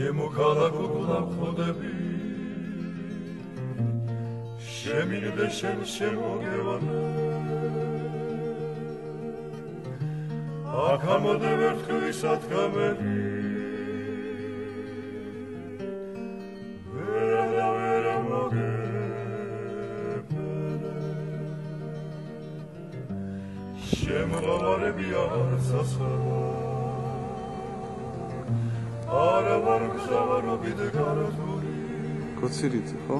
შემოქალაქო გლახოდები შემინდე შენ შემოგევანე აქ ამოდე ვერთხლის ათქამერი ვერა და ვერა მოგეფერე შემოღავარები არც ასხარა არა ვარ გზავარობი და გარათული კოცირით ხო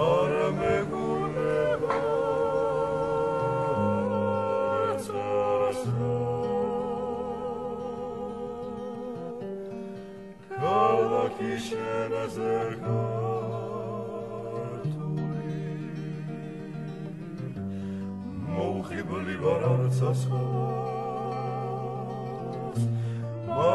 არა მეგუნება ქალაქი შენაზე გართული მოუხიბლი ვარ არც ასხარა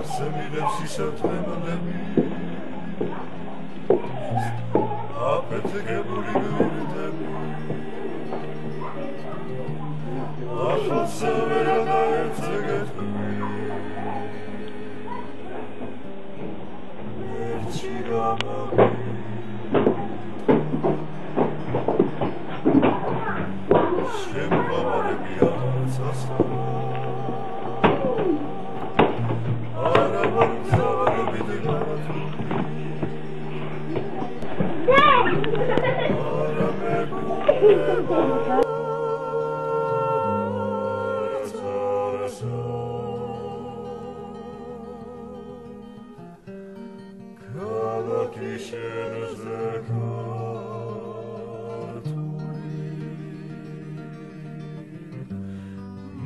შემხვედარია ასმილებს ისათემლები აფეთქებული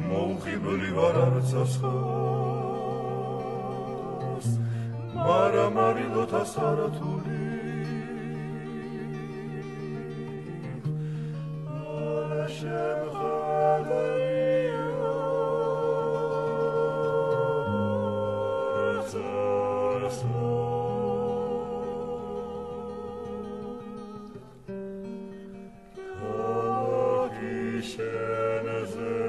მოუხიბლი ვარ არც ასხოს მარა მარილოთა სარათული Genesis.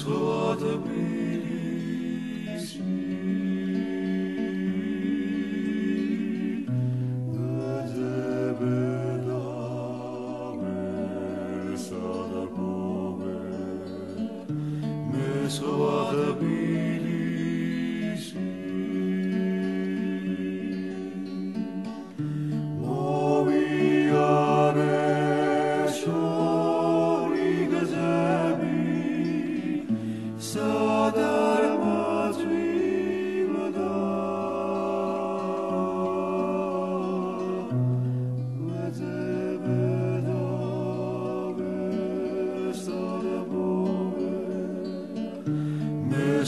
So te byli Gdyby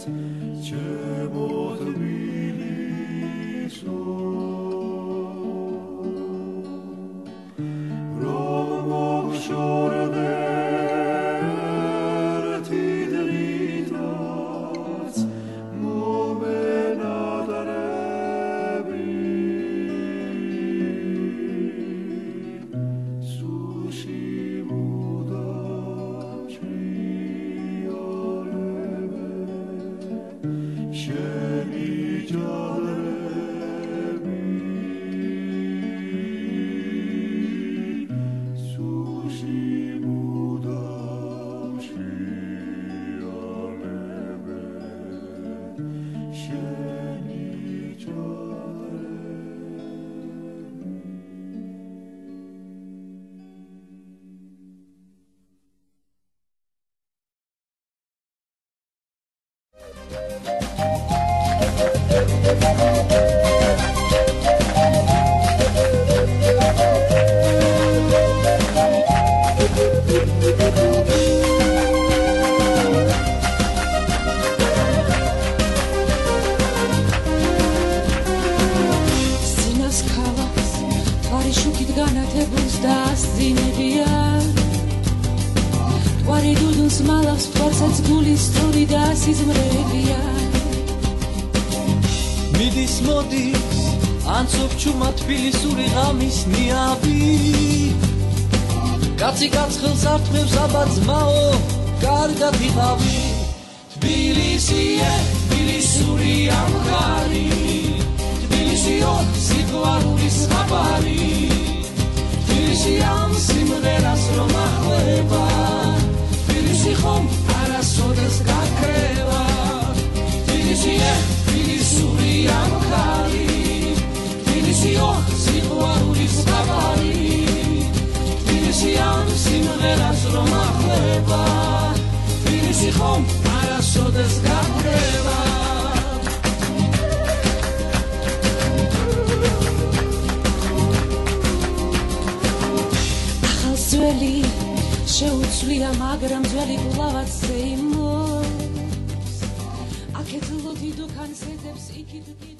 сердец, чем от. დასძინებიან ტვარი დუდუნს მალავს თვარსაც გულის თორი დასიზმრებიან მიდის მოდის ანცობ ჩუმა თბილისური ღამის ნიაბი. კაცი გაცხელს ართმევს აბა ძმაო კარგად იყავი. თბილისიე თბილისური ამხარი თბილისიო სიყვარულის ხაბარი. região simonera sloma hueva Filishi hom arasodes ga kreva Filishi e filisuri amkari Filishi och zihua ulis kavari Filishi am simonera sloma hueva Filishi hom arasodes ga kreva აშლია მაგრამ ძველი კვლავაც ზეიმობს. აქეთ ლოდი დუქანს ედებს იქით კიდე